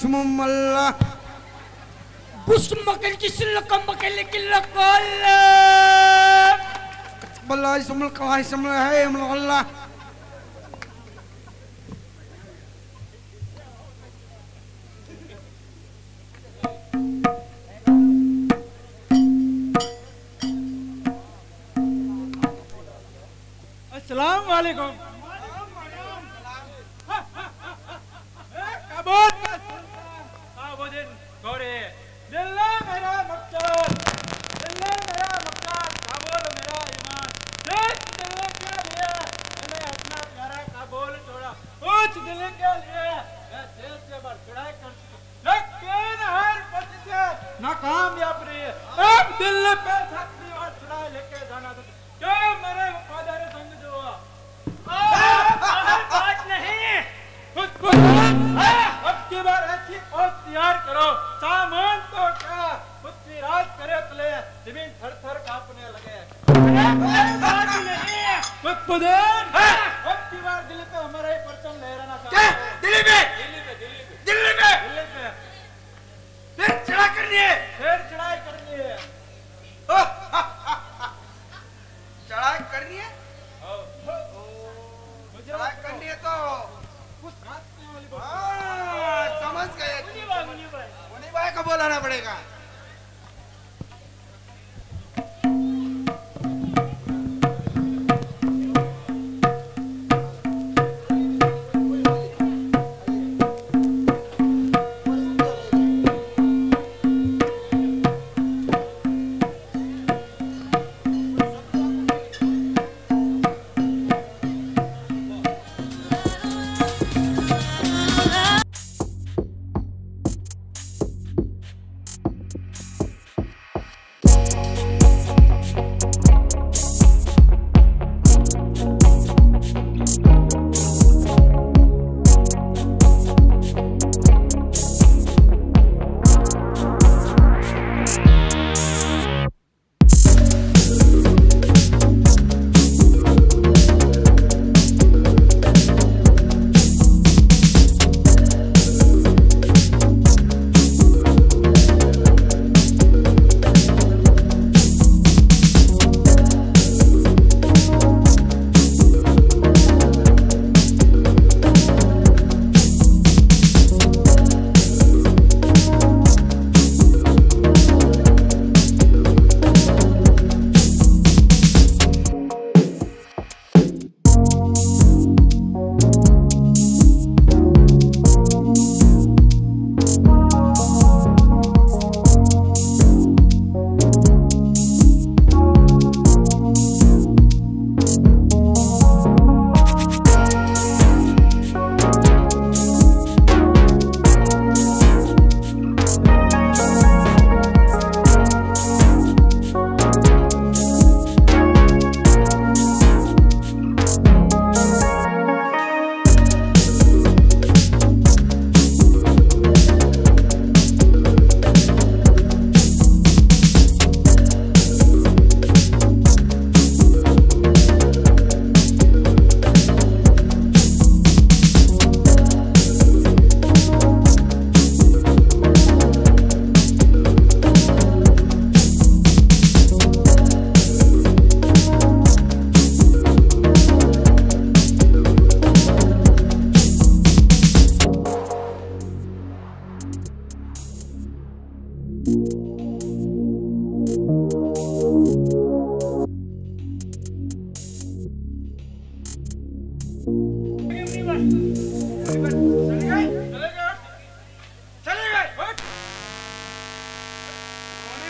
ભસ્મ મલ્લા ભસ્મ મકલ કિસલ કમ મકલ કિલ કલ બલ્લા સમલ કલાય સમલ હે અમલ અલ્લાહ अब दिल्ली पे छतरी और चढ़ाई लेके जाना था। क्या मेरे वफादार संग जो बात नहीं। कुछ कुछ अब की बार ऐसी औस तैयार करो। सामान तो क्या? पृथ्वी राज करे तले। ज़मीन थर थर कांपने लगे। बात नहीं। कुछ कुदेन अब की बार दिल्ली पे हमारा ही परचम लहराना चाहिए दिल्ली में? दिल्ली पे दिल्ली में। दिल्ली पे फिर चढ़ा करनी है। बोलाना पड़ेगा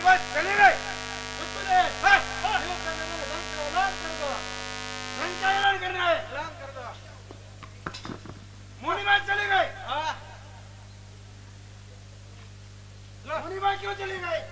उन्हीं भाई को बुलाना पड़ेगा क्यों चले गए ला, चलो क्या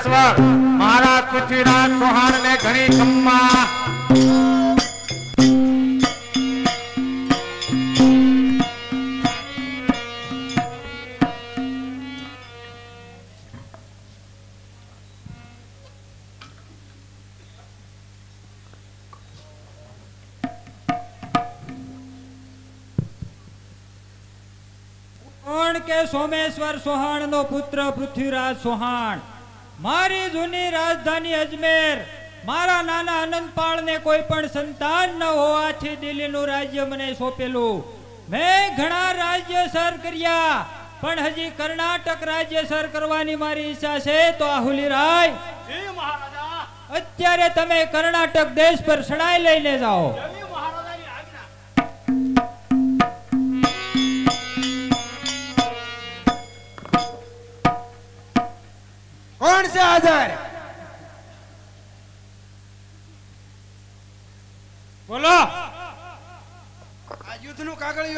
સ્વ મહારાજ પૃથ્વીરાજ ચૌહાણ ને ઘણી કમ્મા સોમેશ્વર સોહાણ નો પુત્ર પૃથ્વીરાજ સોહાણ મારી જૂની રાજધાની અજમેર મારા નાના અનંતપાળ ને કોઈ પણ સંતાન ન હોવાથી દિલ્હીનું રાજ્ય મને સોંપેલું. મેં ઘણા રાજ્ય સર કર્યા પણ હજી કર્ણાટક રાજ્ય સર કરવાની મારી ઈચ્છા છે તો આહુલી રાય. અત્યારે તમે કર્ણાટક દેશ પર સડાઈ લઈને જાઓ.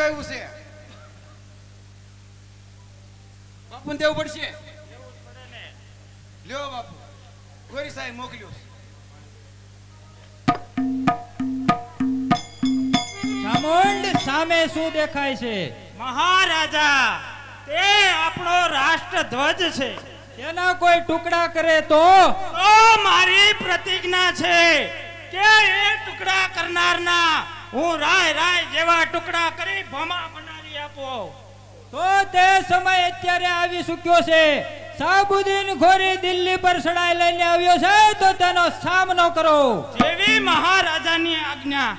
યુદ્ધનું છે? બાપુ દેવું પડશે? લ્યો બાપુ ગોરી સાહેબ મોકલ્યો ચામુંડ સામે શું દેખાય છે? મહારાજા તે આપણો રાષ્ટ્ર ધ્વજ છે. તેના કોઈ ટુકડા કરે તો? તો મારી પ્રતિજ્ઞા છે કે એ ટુકડા કરનારના હું રાય રાય જેવા ટુકડા ભમા બનાવી આપો. તો તે સમય અત્યારે આવી ચૂક્યો છે. સાબુદ્દીન ઘોરી દિલ્હી પર સડાઈ લઈને આવ્યો છે તો તેનો સામનો કરો. જેવી મહારાજાની આજ્ઞા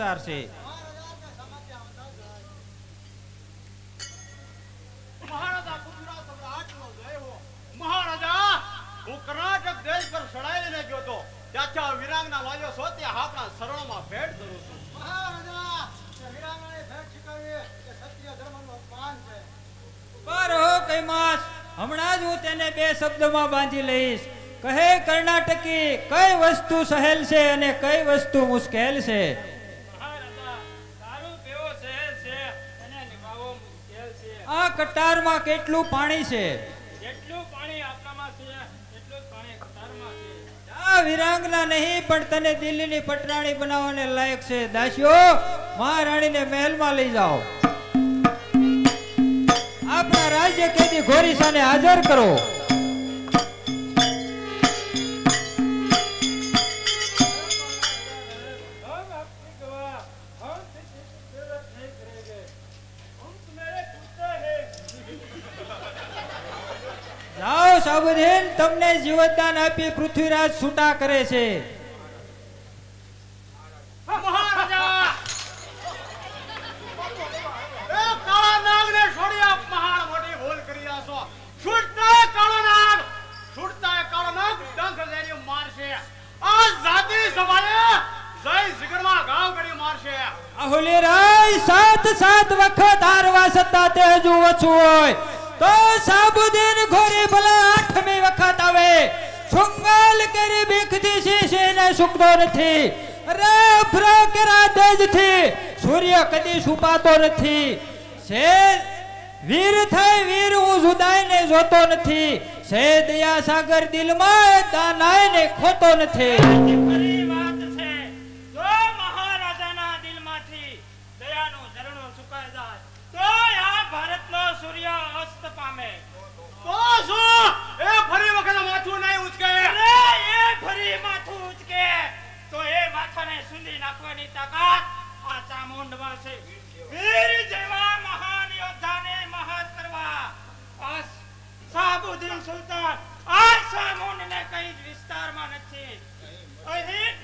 સમાચાર છે. મહારાજા પૃથ્વીરાજ તમને આટલો જય હો. મહારાજા હું કર્ણાટક દેશ પર સડાઈ ગયો તો ત્યાંથી વિરાંગના લાવ્યો છો તે આપણા શરણોમાં ભેટ ધરું છું. મહારાજા વિરાંગનાને ભેટ શીખવવી એ ક્ષત્રિય ધર્મનું અપમાન છે. પર હો કૈમાસ હમણાં જ હું તેને બે શબ્દમાં બાંધી લઈશ. કહે કર્ણાટકી કઈ વસ્તુ સહેલ છે અને કઈ વસ્તુ મુશ્કેલ છે? આ કટારમાં કેટલું પાણી છે? જેટલું પાણી આપણામાં છે એટલું પાણી કતારમાં છે. આ વિરાંગના નહીં પણ તને દિલ્હીની પટરાણી બનાવવાને લાયક છે. દાસીઓ મહારાણીને મહેલમાં લઈ જાઓ. આપણા રાજ્ય કેદી ઘોરીસાને હાજર કરો. જય આપી પૃથ્વીરાજ છૂટા કરે છે. સાત સાત વખત હારવા સત્તા તે હજુ ઓછું હોય. તો સાબુદ્દીન ઘોરી ભલે આઠમી આવે. સુંગલ કરી બીકથી શીશીને સુકતો નથી રે ફ્રો કેરા તેજથી સૂર્ય કદી છુપાતો નથી. શેર વીર થઈ વીર હું જુદાઈને જોતો નથી. સે દયા સાગર દિલમાં દાનાઈને ખોતો નથી. છે. વીર જેવા મહાન યોદ્ધાને મહાત કરવા આ સાબુદ્દીન સુલતાન આ ચામુંડને કઈ જ વિસ્તારમાં નથી. અહીં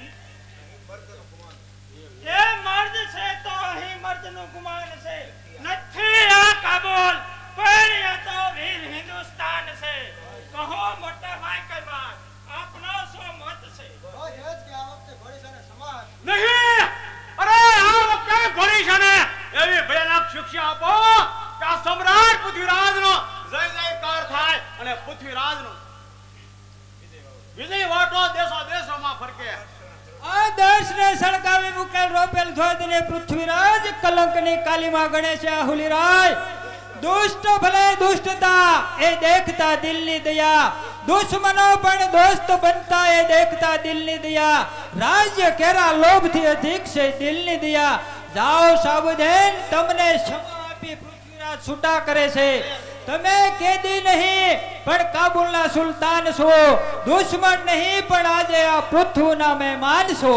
એ મર્દ છે તો અહીં મર્દનું ગુમાન છે. નથી આ કાબુલ પણ એ તો વીર હિન્દુસ્તાન છે. કહો મોટા માઈકલમાં આપનો શું મત છે? નહીં! વખતે છે ને એવી ભયાનક શિક્ષા આપો કે આ સમ્રાટ પૃથ્વીરાજનો જય જયકાર થાય અને પૃથ્વીરાજનો વિજય વાટો દેશો દેશોમાં ફરકે કલંકની કાલીમાં ગણે છે આહુલીરાય દુષ્ટ ભલે દુષ્ટતા, એ દેખતા દિલની દયા. દુશ્મનો પણ દોસ્ત બનતા, એ દેખતા દિલની દયા. રાજ્ય કેરા લોભથી અધિક છે દિલની દયા. જાઓ સાબુદેન તમને ક્ષમા આપી પૃથ્વીરાજ છૂટા કરે છે. તમે કેદી નહીં, પણ કાબુલના સુલતાન છો. દુશ્મન નહીં, પણ આજે આ પૃથ્વીના મહેમાન છો.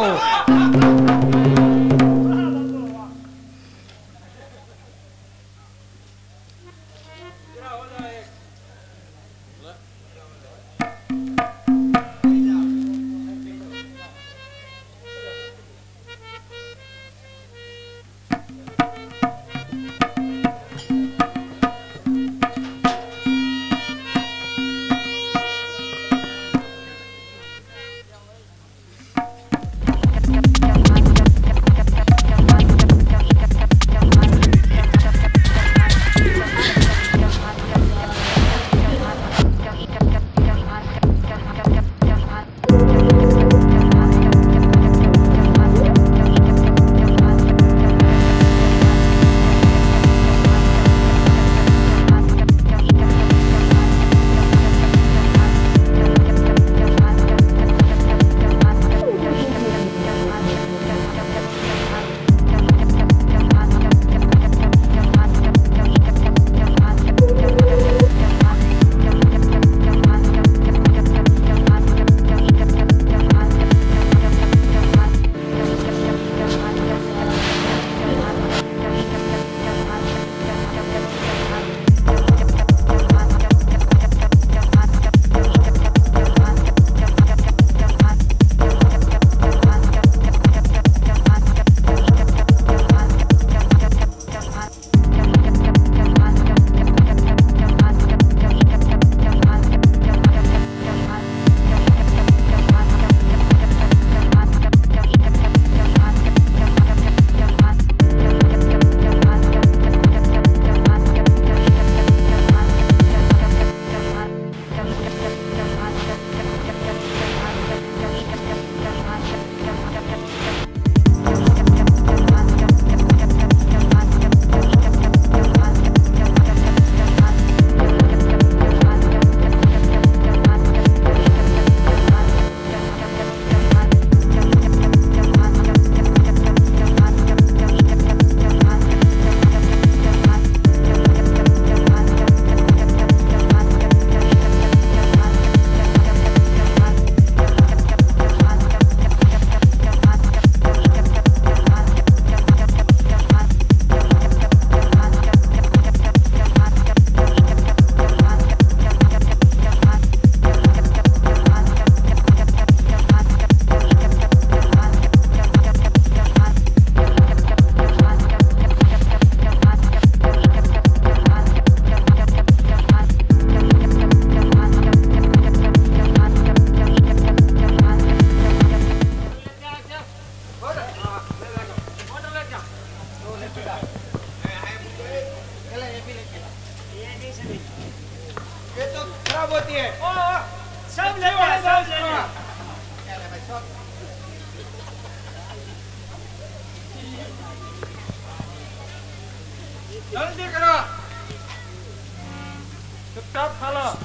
Sớm dậy, hoài sao vậy? hello! Stop, hello!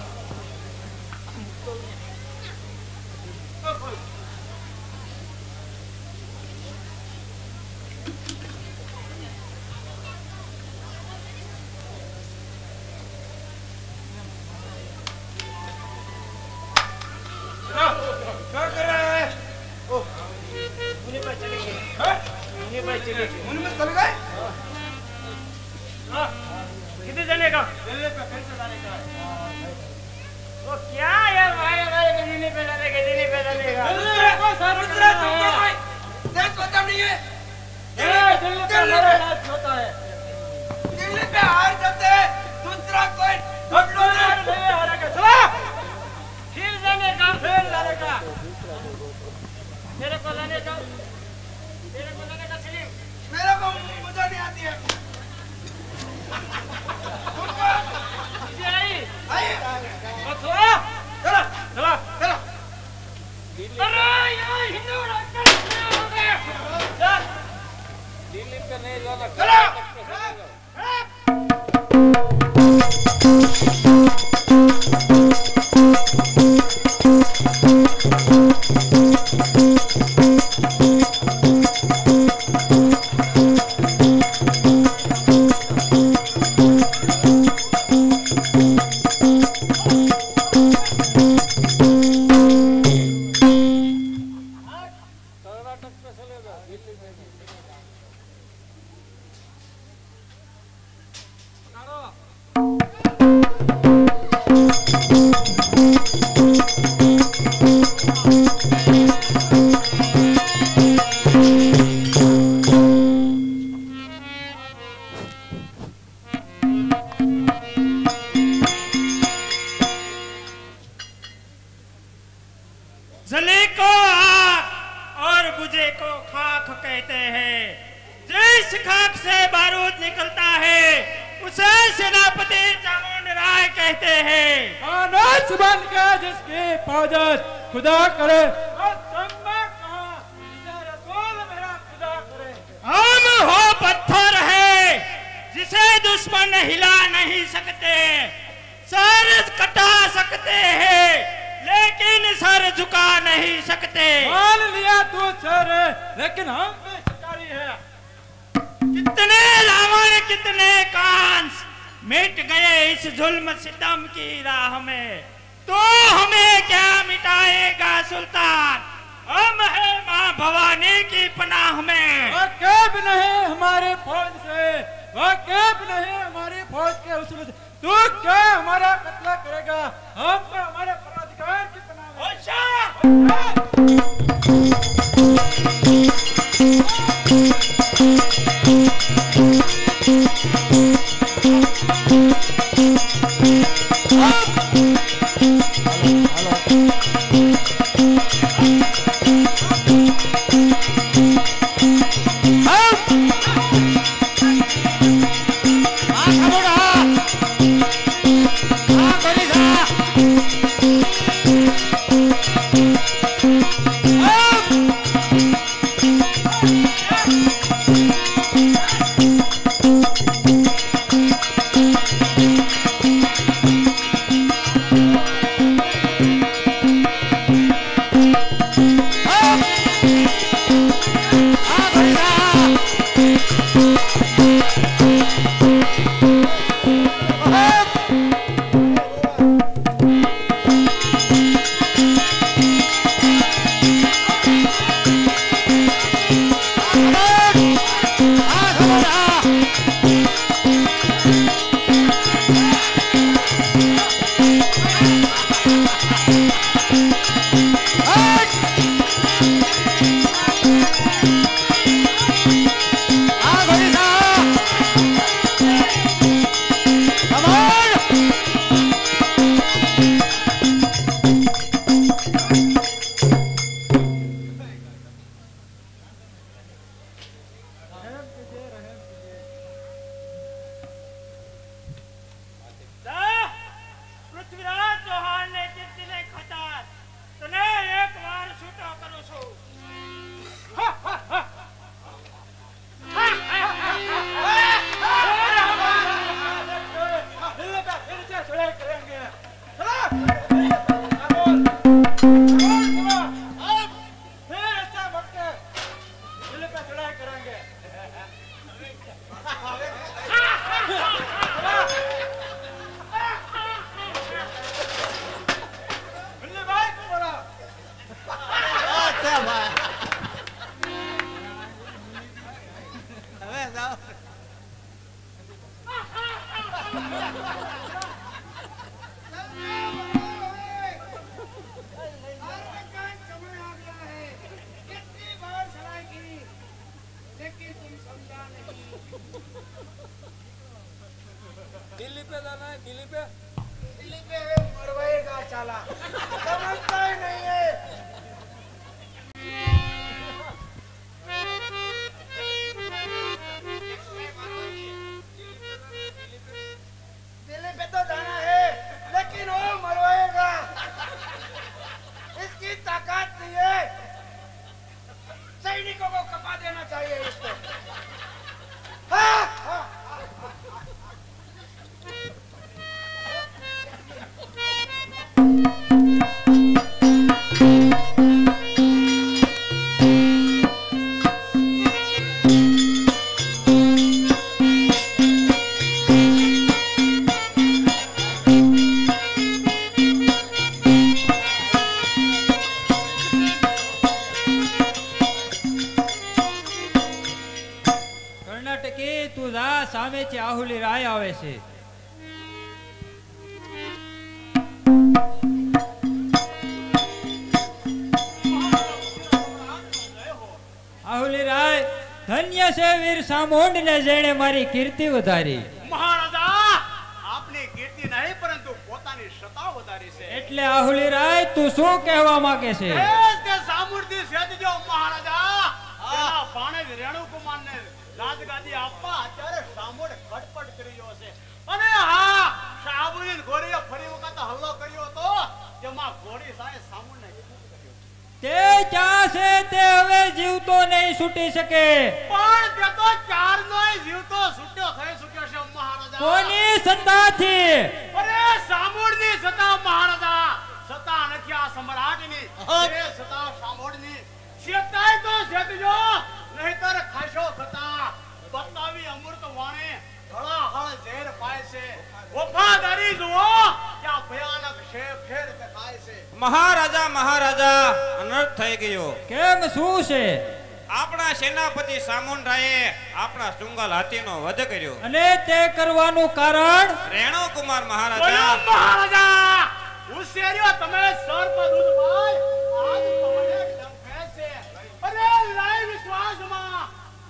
વીર સામોંડ ને જેણે મારી કીર્તિ વધારી. મહારાજા આપની કીર્તિ નહીં પરંતુ પોતાની સત્તા વધારી છે. એટલે આહુલી રાય તું શું કહેવા માંગે છે? તે સામૂર્તિ સેજજો મહારાજા. તેના રેણુકુમાર ને રાજગાદી આપવા અત્યારે સામોડ ખટપટ કર્યો છે. અને હા શાહબુદ્દીન ગોરીએ ફરી વખત હલ્લો કર્યો હતો તેમાં ગોરી સાહેબ સામૂડ ને તે ક્યાં છે તે હવે જીવતો નહીં છૂટી શકે પણ તે તો ચારનોય જીવતો છૂટ્યો થઈ ચૂક્યો છે મહારાજા કોની સત્તાથી? અરે સામોડની સત્તા મહારાજા. સત્તા નથી આ સમ્રાટની. એ સત્તા સામોડની શેતાય તો શેતજો નહીતર ખાશો સત્તા. બતાવી અમૃત વાણે હળાહળ ઝેર પાય છે. વફાદારી જુઓ ક્યાં ભયાનક છે ફેર દેખાય છે. મહારાજા મહારાજા અનર્થ થઈ ગયો. કેમ શું છે? આપણા સેનાપતિ સામુંડરાએ આપણા સુંગલ હાથીનો વધ કર્યો. અને તે કરવાનું કારણ? રેણો કુમાર મહારાજા. મહારાજા! હોશિયારીઓ તમે સર્પ દૂધ ભાઈ. આજ તમને ડંખે છે. અરે લય વિશ્વાસમાં.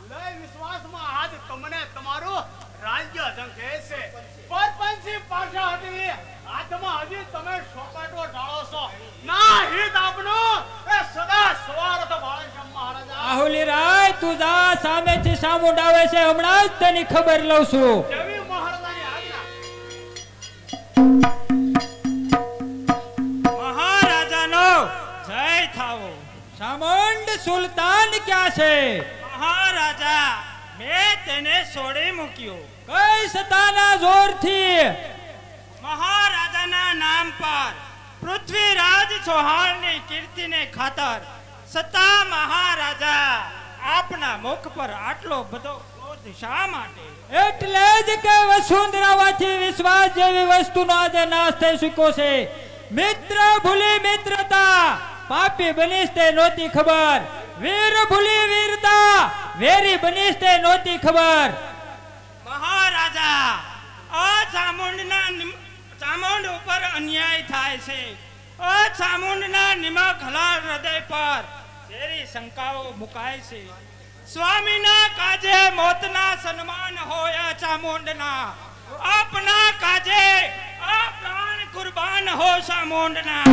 લય વિશ્વાસમાં આજ તમને તમારું રાજ્ય ઝંખે છે. પરપંચી પાછા હતી. હાથમાં હજી તમે સોપાટો ઢાળો છો. ના હિત આપનો. એ સદા સ્વાર્થ ભાળે છે મહારાજા. આહુલી રાય તું જા સામેથી સામુંડ ડાવે છે? હમણાં જ તેની ખબર લઉં છું. જેવી મહારાજાની આજ્ઞા? મહારાજાનો જય થાવો. સામુંડ સુલતાન ક્યાં છે? મહારાજા મેં તેને છોડી મૂક્યો. કઈ સતાના જોરથી? નામ પર પૃથ્વીરાજ ચૌહાણની કીર્તિને ખાતર સતા મહારાજા આપના મુખ પર આટલો બધો ક્રોધ શા માટે? એટલે જ કે વસુંધરાવાથી વિશ્વાસ જેવી વસ્તુનો આજે નાશ થઈ ચૂક્યો છે. મિત્ર ભૂલી મિત્રતા પાપી બનીશ તે નહોતી ખબર. વીર ભૂલી વીરતા વેરી બનીશ તે નહોતી ખબર. મહારાજા આ ચામુંડના ચામુંડ ઉપર અન્યાય થાય છે. ઓ ચામુંડના નિમક હલાલ હૃદય પર ઝેરી શંકાઓ મુકાય છે. સ્વામીના કાજે મોતના સન્માન હોય આ ચામુંડના આપના કાજે આ પ્રાણ કુરબાન હો ચામુંડના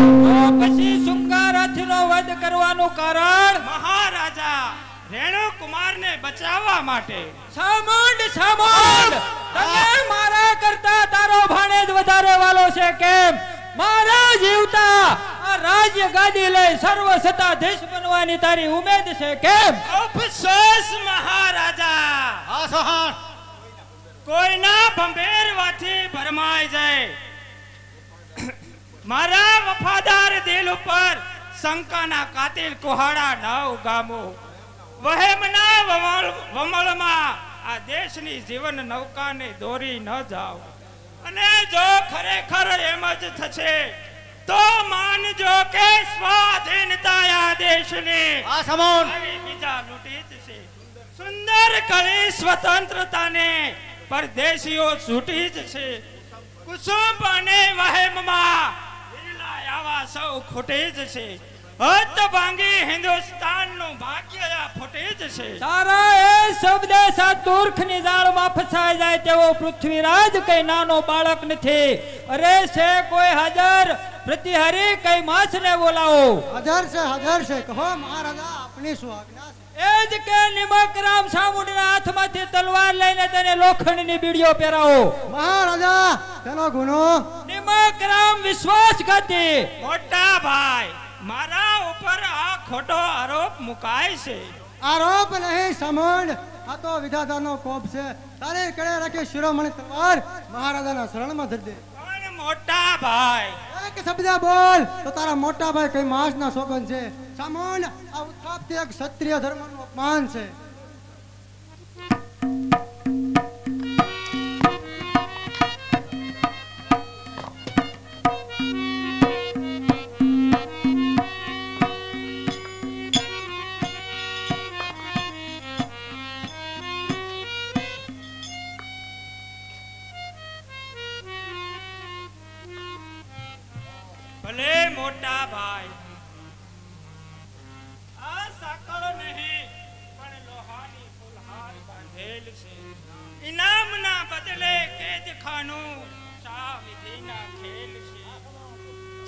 પછી શૃંગારથનો વધ કરવાનું કારણ? મહારાજા રેણુ કુમારને બચાવવા માટે. સામંડ સામંડ! તને મારા કરતા તારો ભાણેજ વધારે વાલો છે કેમ? મારા જીવતા આ રાજ્ય ગાદી લઈ સર્વ સત્તાધીશ બનવાની તારી ઉમેદ છે કેમ? અફસોસ મહારાજા! કોઈના ભંભેરવાથી ભરમાઈ જાય. મારા વફાદાર દિલ ઉપર શંકાના કાતિલ કુહાડા ન ઉગામો. વહેમના વમળ- વમળમાં આ દેશની જીવન નૌકાને દોરી ન જાઓ. અને જો ખરેખર એમ જ થશે તો માનજો કે સ્વાધીનતા આ દેશની આવી બીજા લૂંટી જ છે. સુંદર કળી સ્વતંત્રતાને પરદેશીઓ છૂટી જ છે. કુસુમ અને વહેમમાં આવા સૌ ખૂટી જ છે. હદ ભાંગી હિન્દુસ્તાનનું ભાગ્ય આ ફૂટી જ છે. તારા એ શબ્દ સાતની જાળમાં ફસાઈ જાય તેવો પૃથ્વીરાજ કઈ નાનો બાળક નથી. અરે છે કોઈ હાજર? પ્રતિહારી કઈ માછને બોલાવો? હાજર છે હાજર છે. કહો મહારાજા આપની શું આજ્ઞા એ જ કે નિમકરામ સામુંડના હાથમાંથી તલવાર લઈને તેને લોખંડની બીડીઓ પહેરાવો. મહારાજા તેનો ગુનો. નિમકરામ વિશ્વાસ વિશ્વાસઘાતી. મોટા ભાઈ મારા ઉપર આ ખોટો આરોપ મુકાય છે. આરોપ નહીં સમંડ આ તો વિધાતાનો કોપ છે. તારે કડે રાખી શિરોમણી તલવાર? મહારાજાના શરણમાં ધરી દે. પણ મોટા ભાઈ. એક શબ્દ બોલ. તો તારા મોટા ભાઈ કઈ માસના સોગન છે? સામોન આ ઉત્થાપથી એક ક્ષત્રિય ધર્મનું અપમાન છે.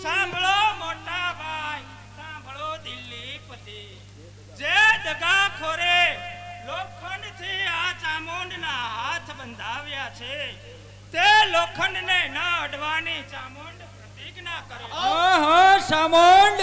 સાંભળો મોટા ભાઈ, સાંભળો દિલ્હીપતિ જે દગાખોરે લોખંડથી આ ચામુંડના હાથ બંધાવ્યા છે, તે લોખંડને ન અડવાની ચામુંડ પ્રતિજ્ઞા કરે. ઓહો સામુંડ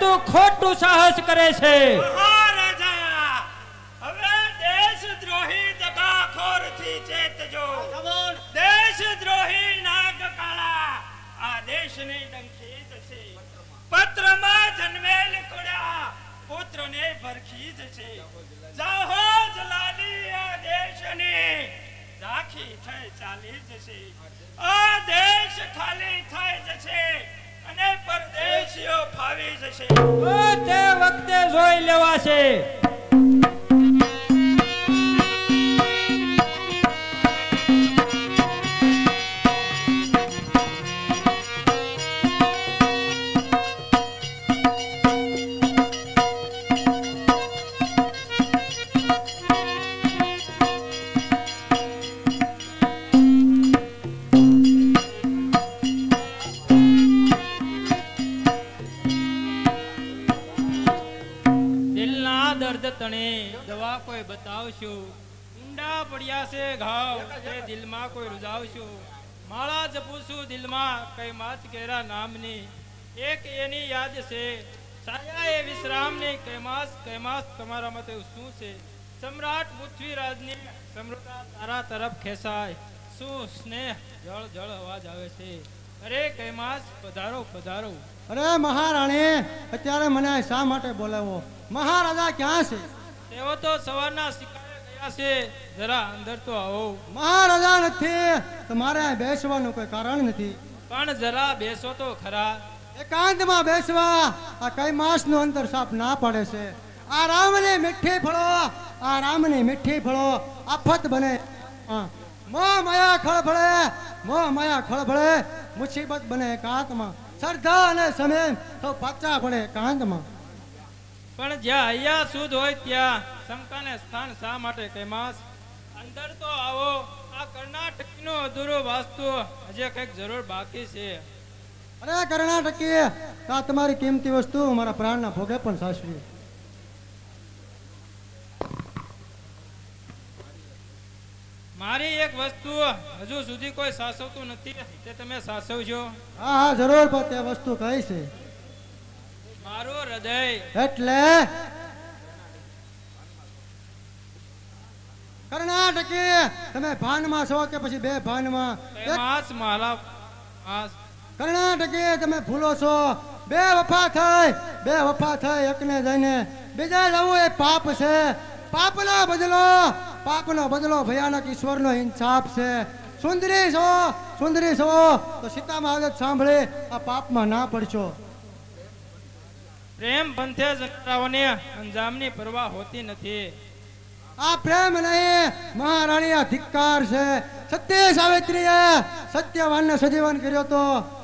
તું ખોટું સાહસ કરે છે. દેશદ્રોહી દેશદ્રોહી નાગકાળા આ દેશને ડંખી છે. પત્રમાં જન્મેલ કુડા પુત્રને ભરખી છે. જાહો જલાલી આ દેશને રાખી થઈ ચાલી જશે. આ દેશ ખાલી થઈ જશે. અને પરદેશીઓ ફાવી જશે. તે વખતે જોઈ લેવાશે. દર્દ તણે. દવા કોઈ બતાવશો? ઊંડા પડ્યા છે ઘાવ. તે દિલમાં કોઈ રૂજાવશો માળા જપું છું દિલમાં, કઈ માત કેરા નામની? એક એની યાદ છે. સાયા એ વિશ્રામની કૈમાસ કૈમાસ તમારા મતે શું છે? સમ્રાટ પૃથ્વીરાજની સમૃતા તારા તરફ ખેંચાય. શું સ્નેહ, જળ જળ અવાજ આવે છે? અરે કૈમાસ પધારો પધારો. અરે મહારાણી અત્યારે મને શા માટે બોલાવો? મહારાજા ક્યાં છે? તેઓ તો સવારના શિકારે ગયા છે. જરા અંદર તો આવો. મહારાજા નથી. તો મારે બેસવાનું કોઈ કારણ નથી. પણ જરા બેસો તો ખરા. એકાંતમાં બેસવા આ કઈ માસનું અંતર સાપ ના પડે છે. આ રામની મીઠી ફળો આ રામની મીઠી ફળો આફત બને. મોહ માયા ખળભળે મો માયા ખળભળે મુસીબત બને એકાંતમાં. શ્રદ્ધા અને સમય તો પાછા પડે એકાંતમાં પણ જ્યાં અહીંયા શુદ્ધ હોય ત્યાં શંકાને સ્થાન શા માટે કૈમાસ અંદર તો આવો. આ કર્ણાટકનું અધૂરો વાસ્તુ હજી કંઈક જરૂર બાકી છે. અરે કર્ણાટકી આ તમારી કિંમતી વસ્તુ મારા પ્રાણના ભોગે પણ સાચવી. મારી એક વસ્તુ હજુ સુધી કોઈ સાસવતું નથી. તે તમે સાસવજો. હા હા જરૂર પણ તે વસ્તુ કઈ છે? મારું હૃદય. એટલે? કર્ણાટકી તમે ભાનમાં છો કે પછી બે ભાનમાં? કૈમાસ મારા માસ. કર્ણાટકી તમે ભૂલો છો. બે વફા થઈ બે વફા થઈ એકને જઈને. બીજા જવું એ પાપ છે. પાપનો બદલો પાપનો બદલો ભયાનક ઈશ્વરનો ઇન્સાફ છે. સુંદરી છો સુંદરી છો. તો સીતા મહારાજ સાંભળે આ પાપમાં ના પડશો. પ્રેમ પંથે જનતાઓને અંજામની પરવા હોતી નથી. આ પ્રેમ નહીં મહારાણી આ ધિક્કાર છે. સત્ય સાવિત્રીએ સત્યવાનને સજીવન કર્યો તો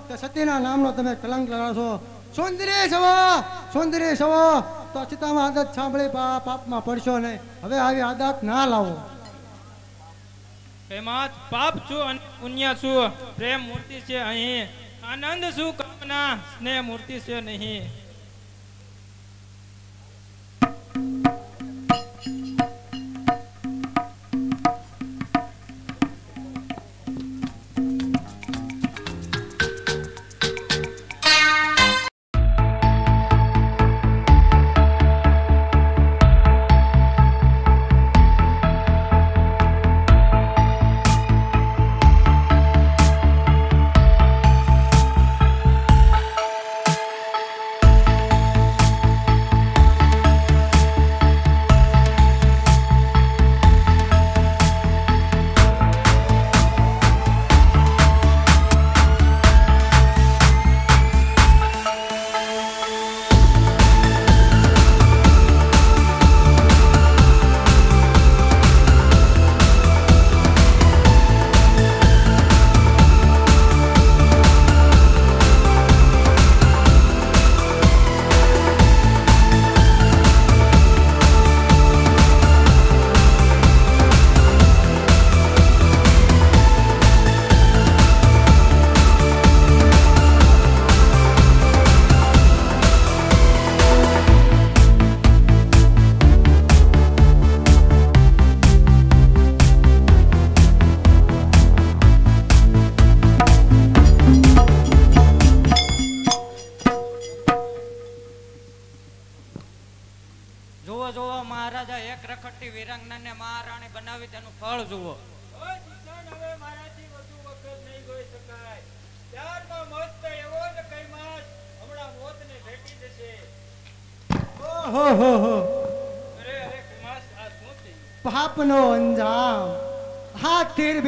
તે સતીના નામનો તમે કલંક લગાડશો. સુંદરી છો સુંદરી છો. તો સીતામાં આદત સાંભળી પાપમાં પડશો નહીં. હવે આવી આદત ના લાવો. એમાં પાપ છું અને પુણ્ય છું. પ્રેમ મૂર્તિ છે અહીં. આનંદ શું કલ્પના? સ્નેહ મૂર્તિ છે નહીં.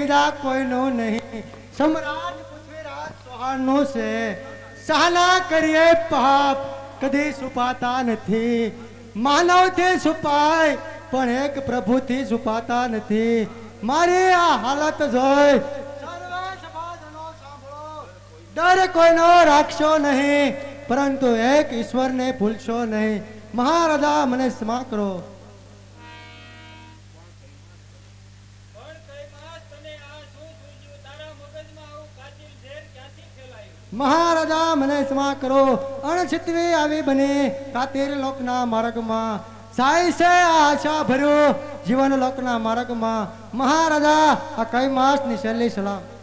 તીર કોઈનો નહીં. સમ્રાટ પૃથ્વીરાજ ચૌહાણનો છે. સહના કરીએ પાપ. કદી છુપાતા નથી. માનવથી છુપાય, પણ એક પ્રભુથી છુપાતા નથી. મારી આ હાલત જોઈ ડર કોઈનો રાખશો નહીં, પરંતુ એક ઈશ્વરને ભૂલશો નહીં. મહારાજા મને ક્ષમા કરો. મહારાજા, મને ક્ષમા કરો. અણછિતવે આવી બની. કાતેર લોકના માર્ગમાં સાઈ છે આશા ભર્યો. જીવન લોકના માર્ગમાં. મહારાજા, આ કઈ માસની સલામ?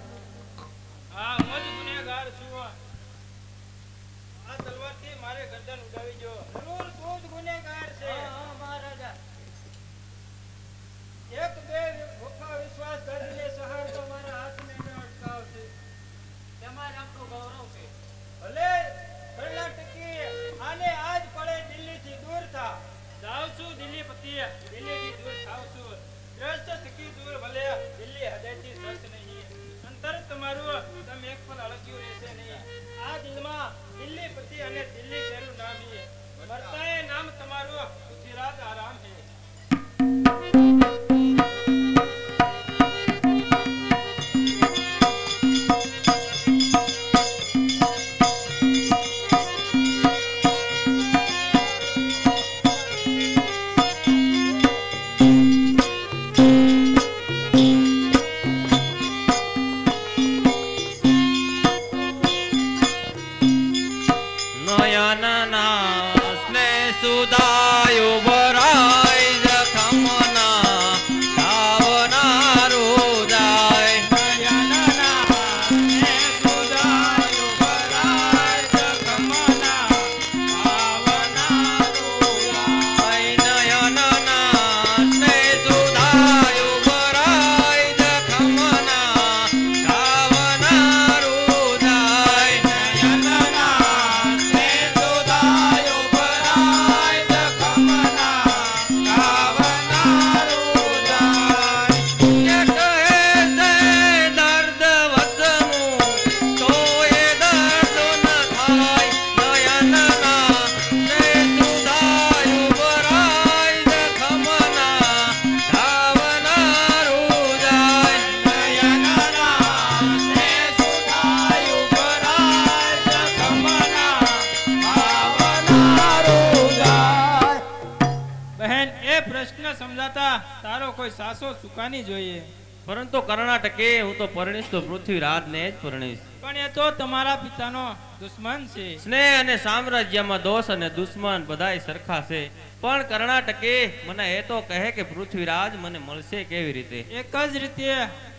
સાસો સુકાની જોઈએ. પરંતુ કર્ણાટકે હું તો પરણીશ તો પૃથ્વીરાજને જ પરણીશ. પણ એ તો તમારા પિતાનો દુશ્મન છે. સ્નેહ અને સામ્રાજ્યમાં દોષ અને દુશ્મન બધાય સરખા છે. પણ કર્ણાટકે મને એ તો કહે કે પૃથ્વીરાજ મને મળશે કેવી રીતે? એક જ રીતે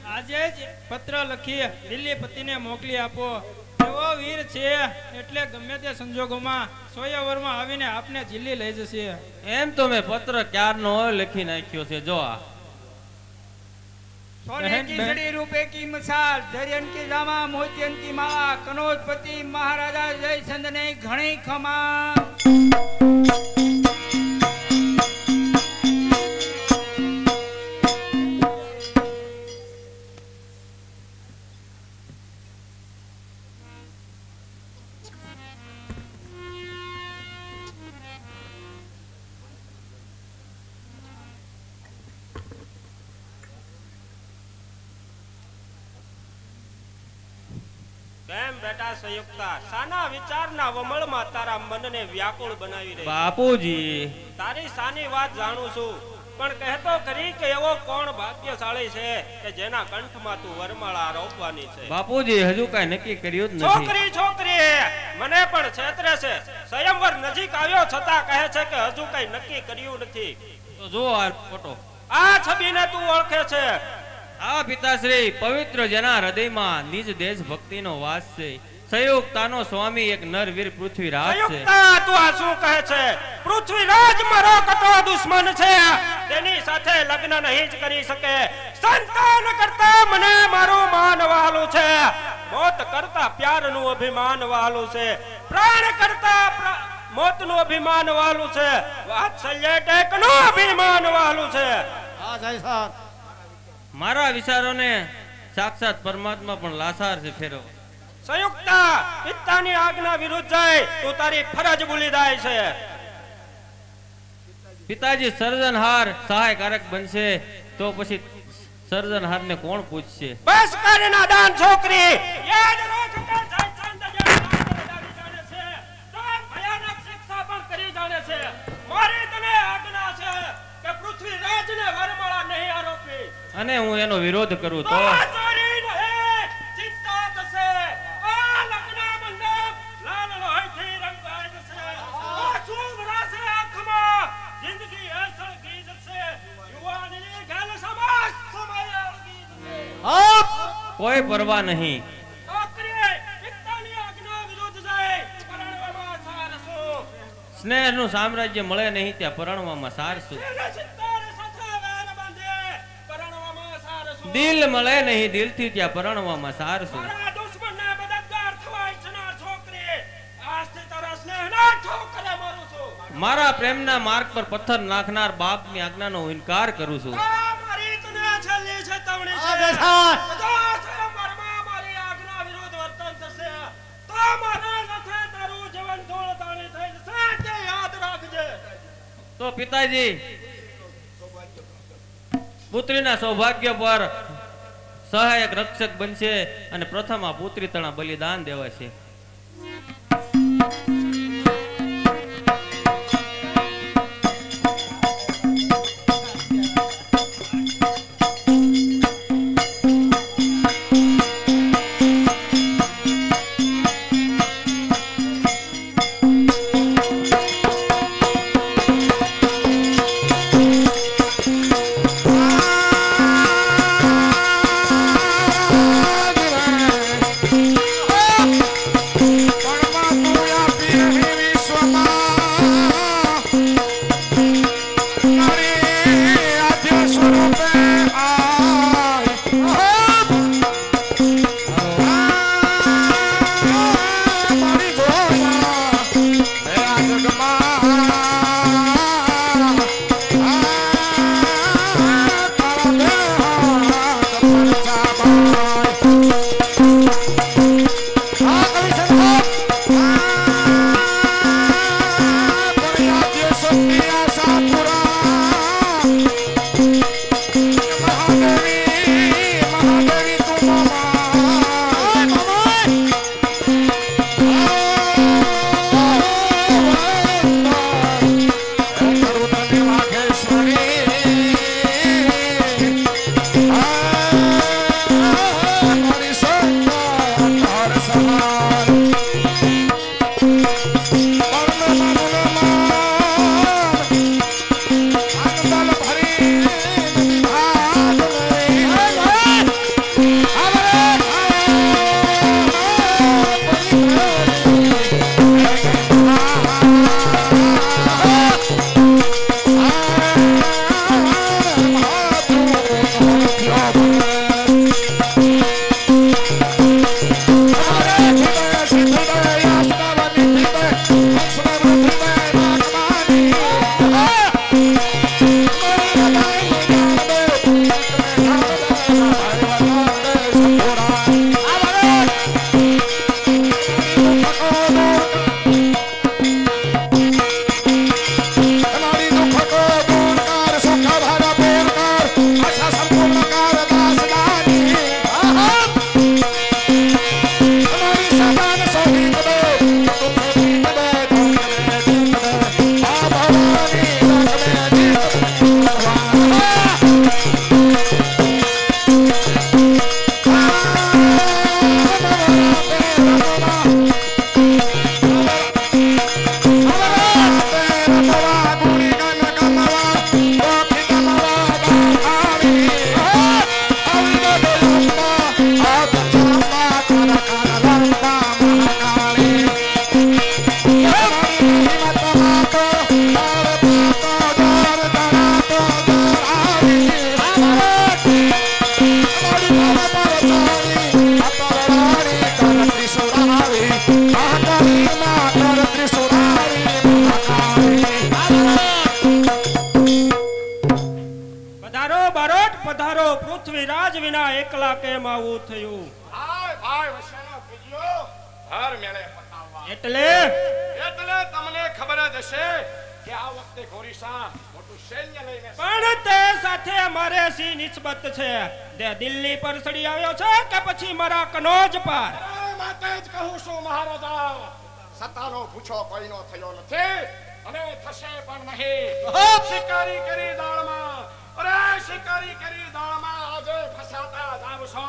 આજે જ પત્ર લખી દિલ્હી પતિને મોકલી આપો. એવો વીર છે એટલે ગમે તે સંજોગોમાં સોયાવરમાં આવીને આપને દિલ્હી લઈ જશે. એમ તો મેં પત્ર ક્યારનો લખી નાખ્યો છે જો આ. સોને કી જડી રૂપે કી મસાલ ધૈર્યન કી જામા મોતિયન કી માળા કનોજપતિ મહારાજા જયચંદ ઘણી ખમા સંયુક્તા. સાના વિચારના વમળમાં તારા મનને વ્યાકુળ બનાવી રહી બાપુજી. તારી સાની વાત જાણું છું. પણ કહેતો ખરી કે એવો કોણ ભાગ્યશાળી છે કે જેના કંઠમાં તું વરમાળા રોપવાની છે? બાપુજી હજુ કઈ નક્કી કર્યું જ નથી. છોકરી છોકરી મને પણ છેતરે છે. સ્વયંવર નજીક આવ્યો છતાં કહે છે કે હજુ કઈ નક્કી કર્યું નથી. તો જો આ ફોટો. આ છબીને તું ઓળખે છે. આ પિતાશ્રી પવિત્ર જેના હૃદયમાં નિજ દેશ ભક્તિનો વાસ છે. સંયુક્તાનો સ્વામી એક નરવીર પૃથ્વીરાજ છે. સંયુક્તા તું આ શું કહે છે? પૃથ્વીરાજ મારો કટો દુશ્મન છે? તેની સાથે લગ્ન નહીં જ કરી શકે. સંતાન કરતા મને મારું માન વહાલું છે. મોત કરતા પ્યારનું અભિમાન વહાલું છે. પ્રાણ કરતા મોત મોતનું અભિમાન વહાલું છે. વાત્સલ્ય ટેકનું અભિમાન વહાલું છે. હા મારા વિચારોને સાક્ષાત પરમાત્મા પણ લાસાર છે ફેરો સંયુક્તા પિતાની આજ્ઞા વિરુદ્ધ જાય તો તારી ફરજ ભૂલી જાય છે. પિતાજી સર્જનહાર સહાયકારક બનશે તો પછી સર્જનહારને કોણ પૂછશે? બસ કરના દાન છોકરી. યાદ રાખ કે જયચંદ જે માર્ગ બતાવી જશે કોઈ પરવા નહીં. આખરે પિતાની આજ્ઞા વિરુદ્ધ જાય. પરણવામાં સારસો સ્નેહનું સામ્રાજ્ય મળે નહીં ત્યાં પરણવામાં સારસો દિલ મળે નહીં દિલથી ત્યાં પરણવામાં છું મારા પ્રેમના માર્ગ પર પથ્થર નાખનાર બાપની આજ્ઞાનો ઇનકાર કરું છું. વર્તન થશે તો પિતાજી, પુત્રીના સૌભાગ્ય પર સહાયક રક્ષક બનશે અને પ્રથમ આ પુત્રી તણા બલિદાન દેવાશે. નિસ્બત છે. જે દિલ્હી પર ચડી આવ્યો છે કે પછી મારા કનોજ પર? માટે જ કહું છું મહારાજા સત્તાનો પૂછો કોઈનો થયો નથી. અને થશે પણ નહીં. શિકારી કરી દાળમાં. અરે શિકારી કરી દાળમાં આજે ફસાતા જાવશો.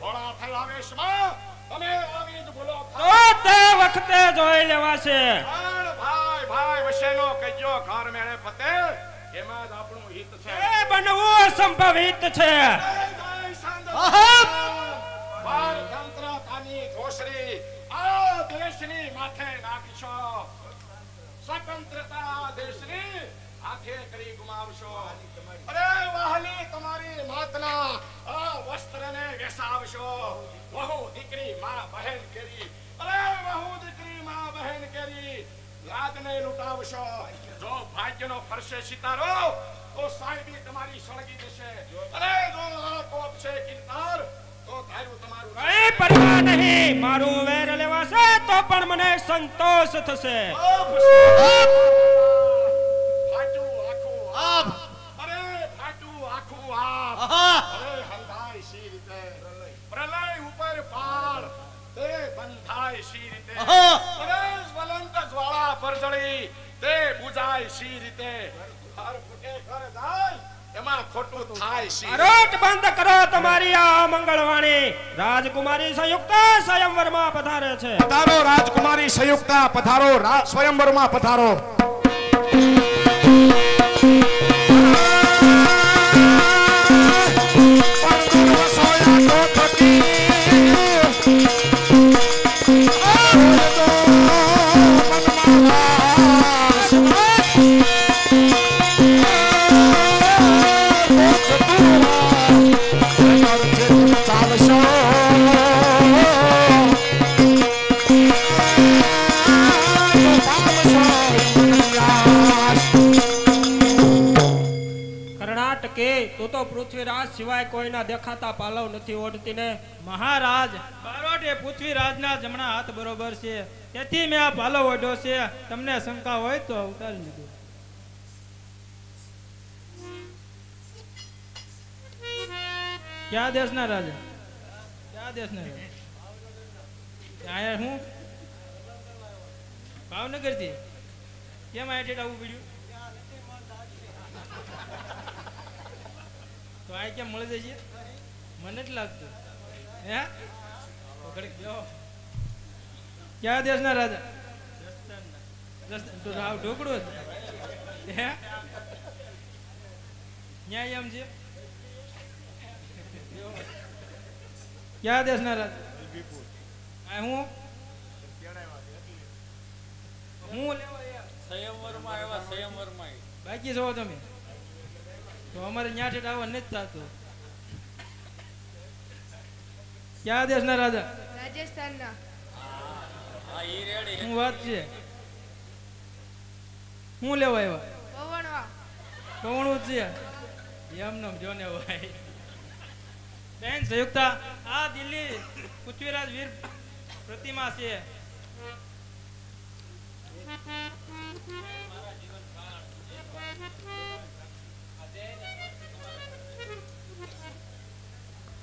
ભોળા થયા વેશમાં તમે આવી જ ભૂલો તો તે વખતે જોઈ લેવાશે. પણ ભાઈ ભાઈ વશેનો કહેજો ઘર મેળે પતે. એમાં જ આપણું એ બનવું અસંભવિત છે. સ્વતંત્રતા દેશની હાથે કરી ગુમાવશો. અરે વાહલી તમારી માતના આ વસ્ત્રને વેસાવશો. વહુ દીકરી માં બહેન કરી. અરે વહુ દીકરી માં બહેન કરી. લાદને લૂંટાવશો. જો ભાગ્યનો ફરશે સિતારો તો સાહેબી તમારી સળગી જશે. અરે જો કોપ છે કિન્નાર. તો તારું તમારું કઈ પરવા નહીં મારું વેર લેવાશે તો પણ મને સંતોષ થશે. ફાટ્યું આખું આપ! અરે ફાટ્યું આખું આપ! અરે હંધાય સી રીતે પ્રલય? ઉપર પાર. તે બંધાય સી રીતે? અરે જ્વલંત જ્વાળા પર જળી તે બુજાય સી રીતે? એમાં ખોટું થાય સી રોટ બંધ કરો તમારી આ મંગળવાણી. રાજકુમારી સંયુક્ત સ્વયંવરમાં પધારે છે. પધારો રાજકુમારી સંયુક્તા પધારો સ્વયંવરમાં પધારો. સિવાય કોઈના દેખાતા પાલવ નથી ઓઢતી ને મહારાજ, બારોટ એ પૃથ્વીરાજના જમણા હાથ બરોબર છે. તેથી મેં આ પાલવ ઓઢ્યો છે. તમને શંકા હોય તો ઉતારી લીધો ક્યાં દેશના રાજા? ક્યાં દેશના રાજા? અહીંયા હું? ભાવનગરથી કેમ આ ઠેઠ આવું પડ્યું? તો આ કેમ મળી જશે? મને જ લાગતું. હે. કયા દેશના રાજા? તો રાવ ઢોકળો હે? ન્યાય એમ છે? કયા દેશના રાજા? આ હું? હું લેવા આવ્યા? બાકી છો તમે? તો અમારે ન્યા ઠેઠ આવવા નથી થતું. કયા દેશના રાજા? રાજસ્થાનના. હું વાત છે. હું લેવા આવ્યા? પવણવા છે. એમને જો ને ભાઈ. બેન સંયુક્તા આ દિલ્હી પૃથ્વીરાજ વીર પ્રતિમા છે.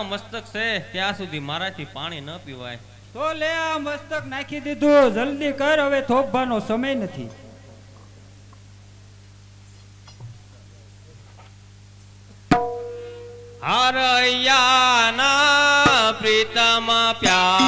મારામાં મસ્તક છે. ત્યાં સુધી મારાથી પાણી ન પીવાય. તો લે આ મસ્તક નાખી દીધું. જલ્દી કર હવે થોપવાનો સમય નથી. હારૈયાના પ્રીતમ પ્યા